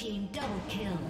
team double kill.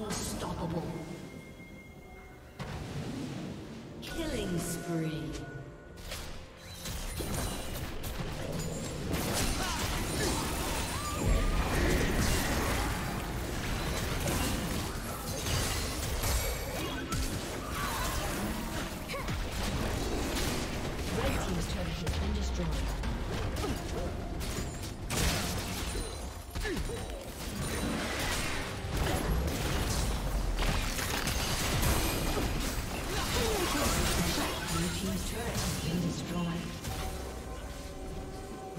Unstoppable. Killing spree.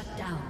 Shut down.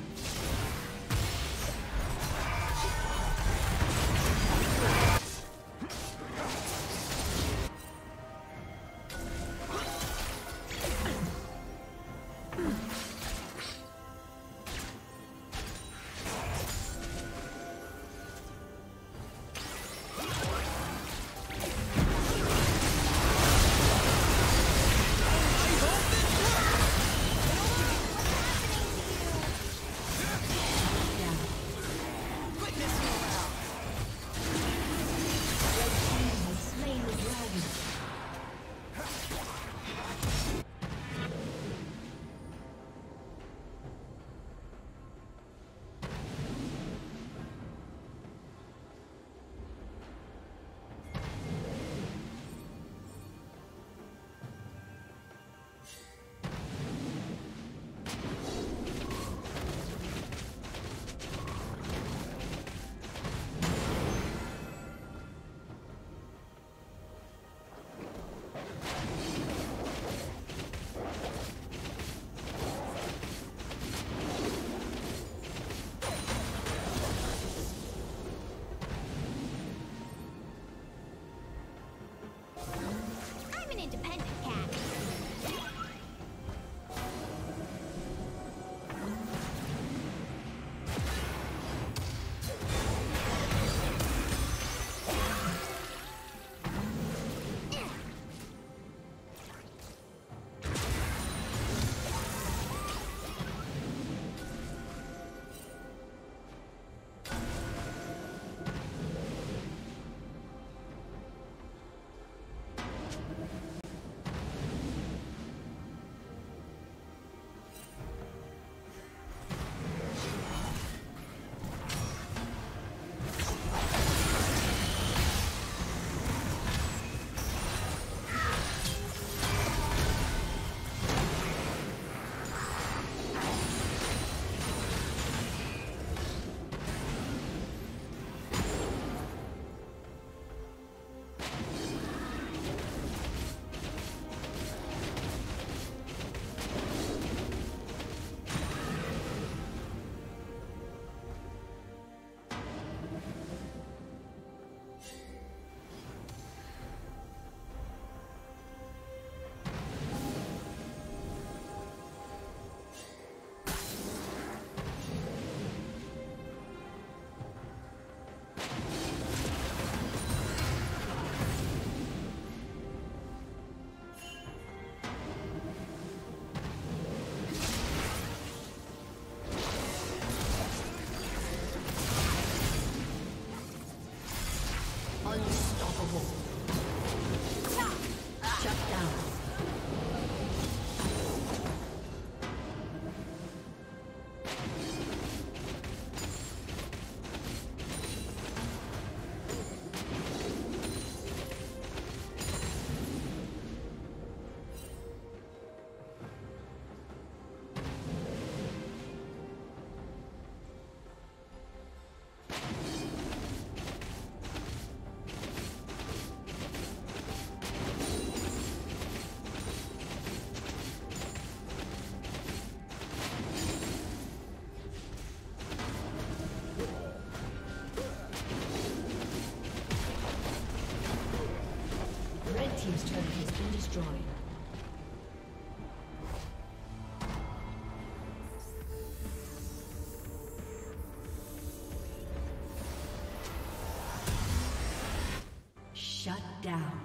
Shut down.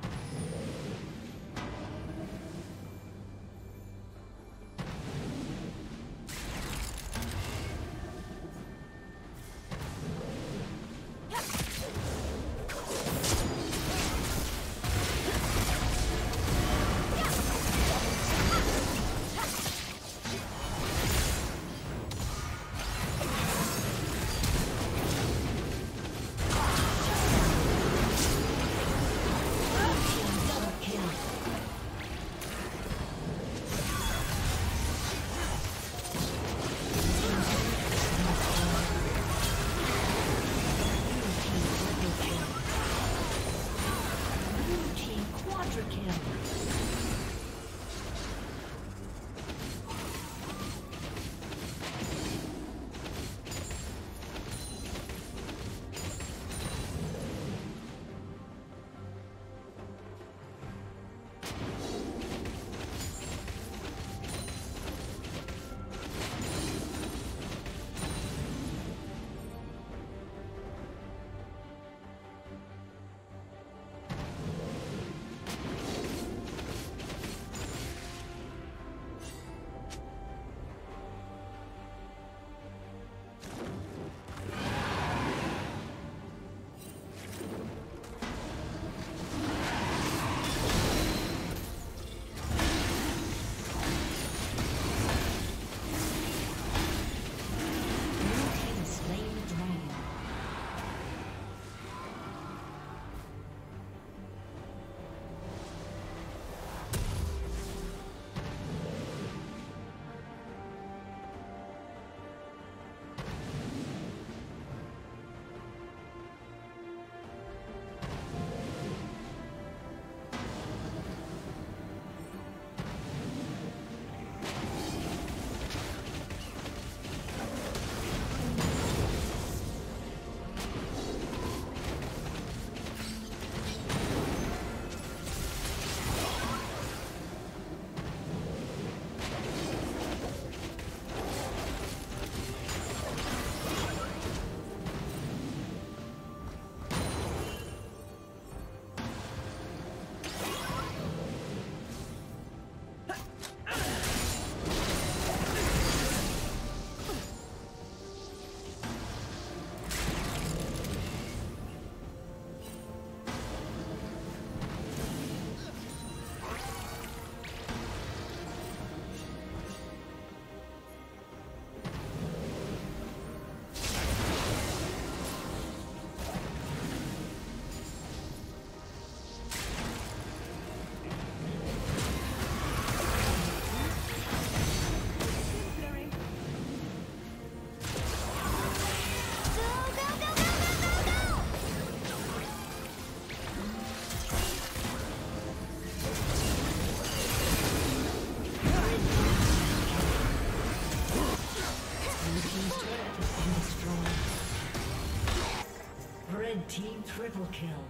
Triple kill.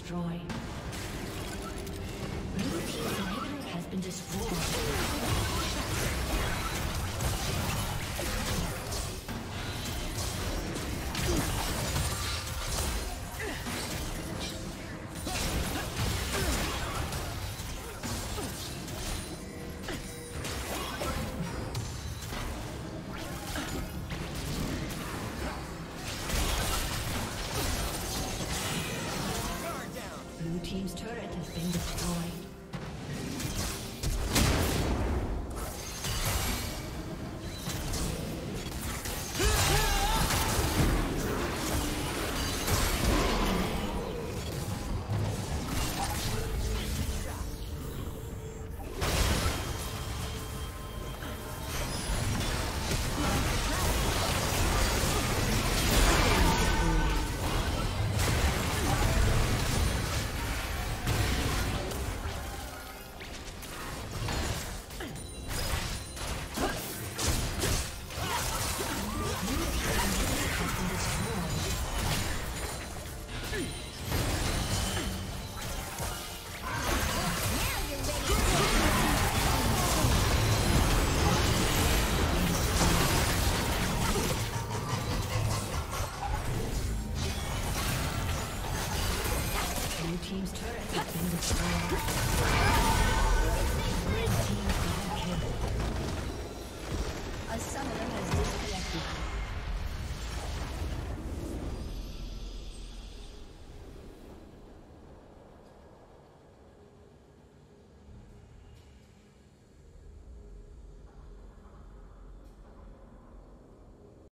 Destroyed. Team's turret